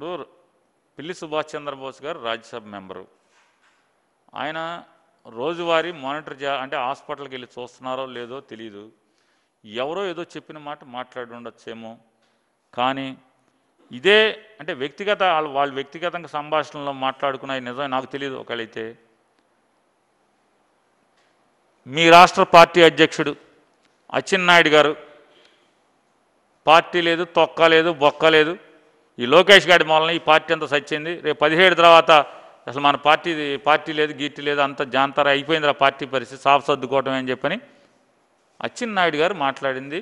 ఇప్పుడు పిల్లి సుభాష్ చంద్రబోస్ గారు రాజ్యసభ మెంబరు. ఆయన రోజువారీ మానిటర్ చే అంటే హాస్పిటల్కి వెళ్ళి చూస్తున్నారో లేదో తెలియదు ఎవరో ఏదో చెప్పిన మాట మాట్లాడి ఉండొచ్చేమో. కానీ ఇదే అంటే వ్యక్తిగత వాళ్ళ వాళ్ళ వ్యక్తిగతంగా సంభాషణలో మాట్లాడుకున్నాయి నిజమే నాకు తెలియదు ఒకళ్ళైతే. మీ రాష్ట్ర పార్టీ అధ్యక్షుడు అచ్చెన్నాయుడు గారు పార్టీ లేదు తొక్క లేదు బొక్క లేదు ఈ లోకేష్ గారి మూలన ఈ పార్టీ అంతా సచ్చింది. రేపు పదిహేడు తర్వాత అసలు మన పార్టీ పార్టీ లేదు గీర్తి లేదు అంత జాంతర అయిపోయింది ఆ పార్టీ పరిస్థితి సాఫ్ సర్దుకోవటం అని చెప్పని అచ్చెన్నాయుడు గారు మాట్లాడింది.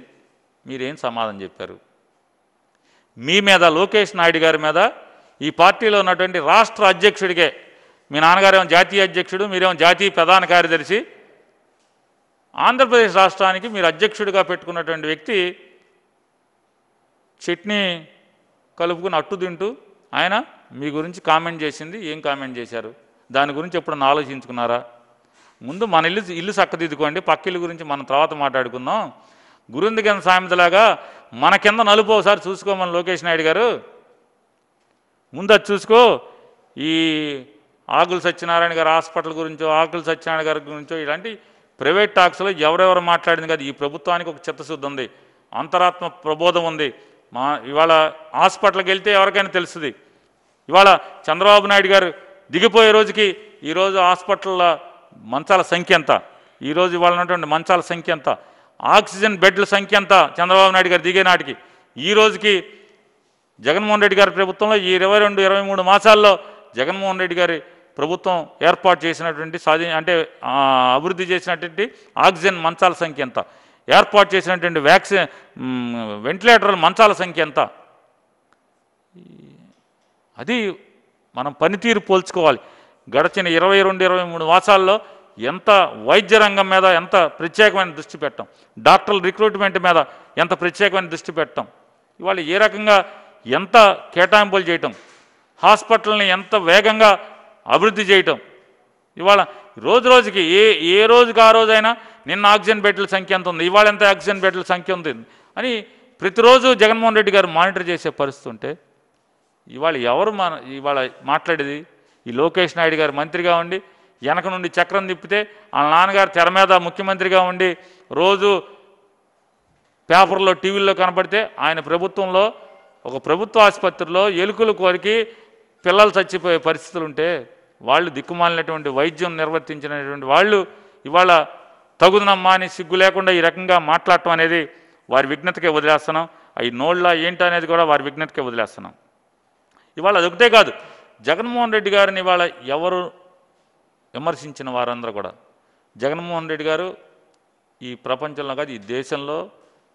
మీరేం సమాధానం చెప్పారు? మీ మీద లోకేష్ నాయుడు గారి మీద ఈ పార్టీలో ఉన్నటువంటి రాష్ట్ర అధ్యక్షుడికే మీ నాన్నగారేమో జాతీయ అధ్యక్షుడు మీరేమో జాతీయ ప్రధాన కార్యదర్శి ఆంధ్రప్రదేశ్ రాష్ట్రానికి మీరు అధ్యక్షుడిగా పెట్టుకున్నటువంటి వ్యక్తి చట్నీ కలుపుకుని అట్టు తింటూ ఆయన మీ గురించి కామెంట్ చేసింది ఏం కామెంట్ చేశారు? దాని గురించి ఎప్పుడన్నా ఆలోచించుకున్నారా? ముందు మన ఇల్లు ఇల్లు చక్కదిద్దుకోండి పక్కిల్లు గురించి మనం తర్వాత మాట్లాడుకుందాం. గురుంది కింద సామెతలాగా మన కింద నలుపు ఒకసారి చూసుకోమని లోకేష్ నాయుడు గారు. ముందు అది చూసుకో ఈ ఆకుల సత్యనారాయణ గారు హాస్పిటల్ గురించో ఆకుల సత్యనారాయణ గారి గురించో ఇలాంటి ప్రైవేట్ టాక్స్లో ఎవరెవరు మాట్లాడింది కదా. ఈ ప్రభుత్వానికి ఒక చిత్తశుద్ధి ఉంది అంతరాత్మ ప్రబోధం ఉంది. మా ఇవాళ హాస్పిటల్కి వెళ్తే ఎవరికైనా తెలుస్తుంది ఇవాళ చంద్రబాబు నాయుడు గారు దిగిపోయే రోజుకి ఈరోజు హాస్పిటల్ల మంచాల సంఖ్య ఎంత? ఈరోజు ఇవాళ ఉన్నటువంటి మంచాల సంఖ్య ఎంత? ఆక్సిజన్ బెడ్ల సంఖ్య ఎంత చంద్రబాబు నాయుడు గారు దిగే నాటికి? ఈ రోజుకి జగన్మోహన్ రెడ్డి గారి ప్రభుత్వంలో ఈ ఇరవై రెండు ఇరవై మూడు మాసాల్లో జగన్మోహన్ రెడ్డి గారి ప్రభుత్వం ఏర్పాటు చేసినటువంటి సాధి అంటే అభివృద్ధి చేసినటువంటి ఆక్సిజన్ మంచాల సంఖ్య ఎంత? ఏర్పాటు చేసినటువంటి వ్యాక్సిన్ వెంటిలేటర్ల మంచాల సంఖ్య ఎంత? అది మనం పనితీరు పోల్చుకోవాలి. గడిచిన ఇరవై రెండు ఇరవై మూడు మాసాల్లో ఎంత వైద్య రంగం మీద ఎంత ప్రత్యేకమైన దృష్టి పెట్టాం? డాక్టర్ల రిక్రూట్మెంట్ మీద ఎంత ప్రత్యేకమైన దృష్టి పెట్టాం? ఇవాళ ఏ రకంగా ఎంత కేటాయింపులు చేయటం? హాస్పిటల్ని ఎంత వేగంగా అభివృద్ధి చేయటం? ఇవాళ రోజు రోజుకి ఏ ఏ రోజుకి ఆ రోజైనా నిన్న ఆక్సిజన్ బెడ్ల సంఖ్య ఎంత ఉంది? ఇవాళ ఎంత ఆక్సిజన్ బెడ్ల సంఖ్య ఉంది? అని ప్రతిరోజు జగన్మోహన్ రెడ్డి గారు మానిటర్ చేసే పరిస్థితి ఉంటే ఇవాళ ఎవరు మన ఇవాళ మాట్లాడేది? ఈ లోకేష్ నాయుడు గారు మంత్రిగా ఉండి వెనక నుండి చక్రం తిప్పితే వాళ్ళ నాన్నగారు తెర మీద ముఖ్యమంత్రిగా ఉండి రోజు పేపర్లో టీవీల్లో కనపడితే ఆయన ప్రభుత్వంలో ఒక ప్రభుత్వ ఆసుపత్రిలో ఎలుకలు కోరికి పిల్లలు చచ్చిపోయే పరిస్థితులు ఉంటే వాళ్ళు దిక్కుమాలినటువంటి వైద్యం నిర్వర్తించినటువంటి వాళ్ళు ఇవాళ తగుదనమ్మా అని సిగ్గు లేకుండా ఈ రకంగా మాట్లాడటం అనేది వారి విఘ్నతకే వదిలేస్తున్నాం. అవి నోళ్ళ ఏంటి అనేది కూడా వారి విఘ్నతకే వదిలేస్తున్నాం. ఇవాళ అదొకటే కాదు. జగన్మోహన్ రెడ్డి గారిని ఇవాళ ఎవరు విమర్శించిన వారందరూ కూడా జగన్మోహన్ రెడ్డి గారు ఈ ప్రపంచంలో కాదు ఈ దేశంలో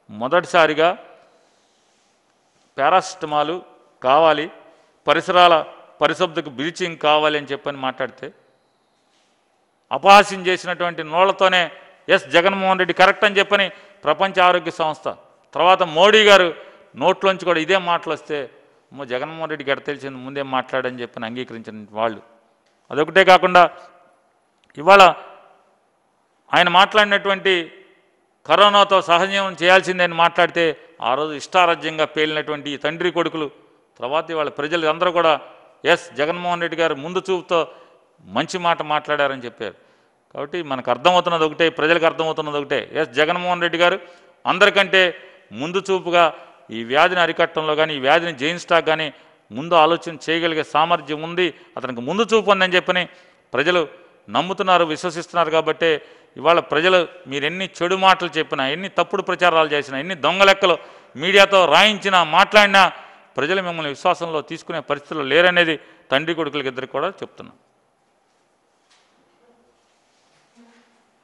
మొదటిసారిగా పారాసిటమాలు కావాలి పరిసరాల పరిశుద్ధకు బ్లీచింగ్ కావాలి అని చెప్పని మాట్లాడితే అపహాస్యం చేసినటువంటి నోళ్ళతోనే ఎస్ జగన్మోహన్ రెడ్డి కరెక్ట్ అని చెప్పని ప్రపంచ ఆరోగ్య సంస్థ తర్వాత మోడీ గారు నోట్లోంచి కూడా ఇదే మాటలు వస్తే అమ్మో జగన్మోహన్ రెడ్డికి ఎడ తెలిసింది? ముందే మాట్లాడని చెప్పని అంగీకరించిన వాళ్ళు. అదొకటే కాకుండా ఇవాళ ఆయన మాట్లాడినటువంటి కరోనాతో సహజీవనం చేయాల్సిందని మాట్లాడితే ఆ రోజు ఇష్టారాజ్యంగా పేలినటువంటి ఈ తండ్రి కొడుకులు తర్వాత ఇవాళ ప్రజలు అందరూ కూడా ఎస్ జగన్మోహన్ రెడ్డి గారు ముందు చూపుతో మంచి మాట మాట్లాడారని చెప్పారు. కాబట్టి మనకు అర్థమవుతున్నది ఒకటే ప్రజలకు అర్థమవుతున్నది ఒకటే. ఎస్ జగన్మోహన్ రెడ్డి గారు అందరికంటే ముందు చూపుగా ఈ వ్యాధిని అరికట్టడంలో కానీ ఈ వ్యాధిని జయించడానికి కానీ ముందు ఆలోచన చేయగలిగే సామర్థ్యం ఉంది. అతనికి ముందు చూపు ఉందని చెప్పని ప్రజలు నమ్ముతున్నారు విశ్వసిస్తున్నారు కాబట్టే ఇవాళ ప్రజలు మీరు ఎన్ని చెడు మాటలు చెప్పినా ఎన్ని తప్పుడు ప్రచారాలు చేసినా ఎన్ని దొంగ లెక్కలు మీడియాతో రాయించినా మాట్లాడినా ప్రజలు మిమ్మల్ని విశ్వాసంలో తీసుకునే పరిస్థితులు లేరనేది తండ్రి కొడుకులకి ఇద్దరికి కూడా చెప్తున్నాం.